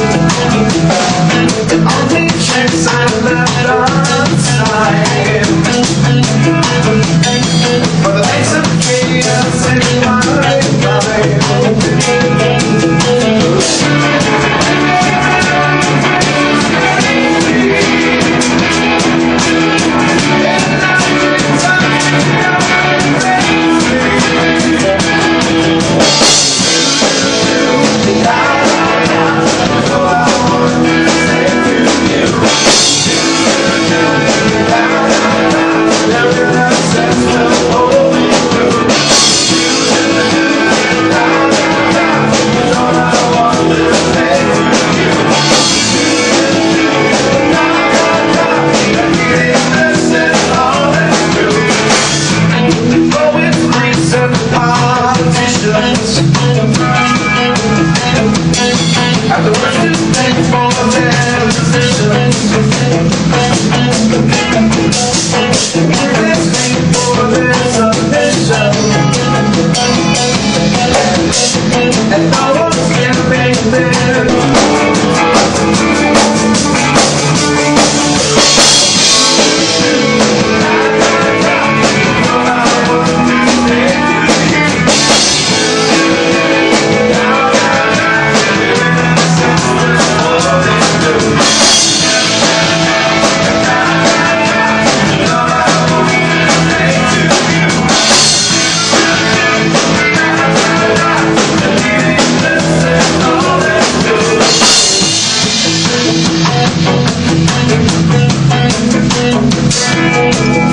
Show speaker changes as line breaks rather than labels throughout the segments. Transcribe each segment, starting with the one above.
All only chance I've let on I don't understand.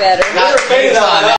better. Not